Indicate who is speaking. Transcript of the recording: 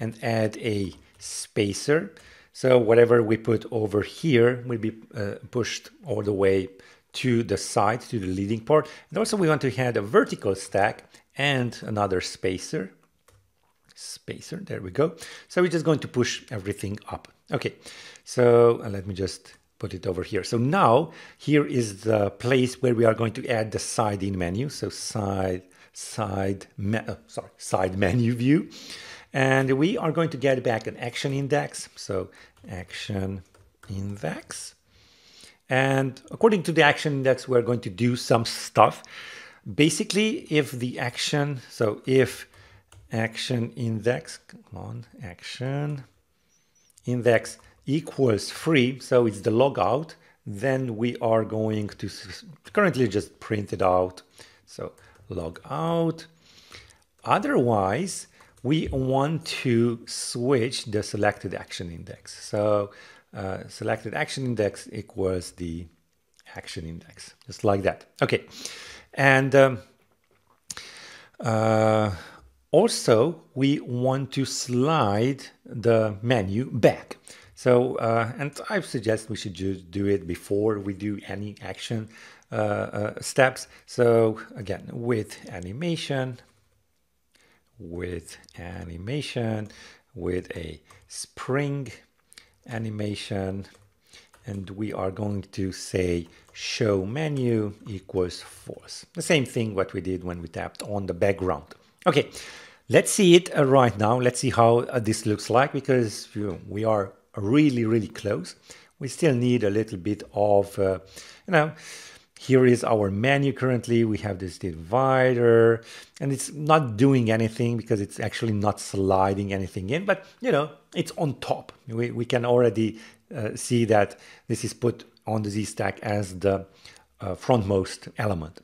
Speaker 1: and add a spacer. So whatever we put over here will be uh, pushed all the way to the side, to the leading part. And also we want to add a vertical stack and another spacer. Spacer, there we go. So we're just going to push everything up. Okay, so uh, let me just put it over here. So now here is the place where we are going to add the side in menu. So side, side, uh, sorry, side menu view. And we are going to get back an action index. So action index. And according to the action index, we're going to do some stuff. Basically, if the action, so if action index, come on, action index equals free, so it's the logout, then we are going to currently just print it out. So log out. Otherwise, we want to switch the selected action index. So uh, selected action index equals the action index, just like that. Okay, and um, uh, also we want to slide the menu back. So, uh, and I suggest we should just do it before we do any action uh, uh, steps. So again, with animation, with animation, with a spring animation, and we are going to say show menu equals false. The same thing what we did when we tapped on the background. Okay, let's see it uh, right now. Let's see how uh, this looks like because you know, we are really, really close. We still need a little bit of, uh, you know, here is our menu currently. We have this divider and it's not doing anything because it's actually not sliding anything in, but you know, it's on top. We, we can already uh, see that this is put on the Z stack as the uh, frontmost element.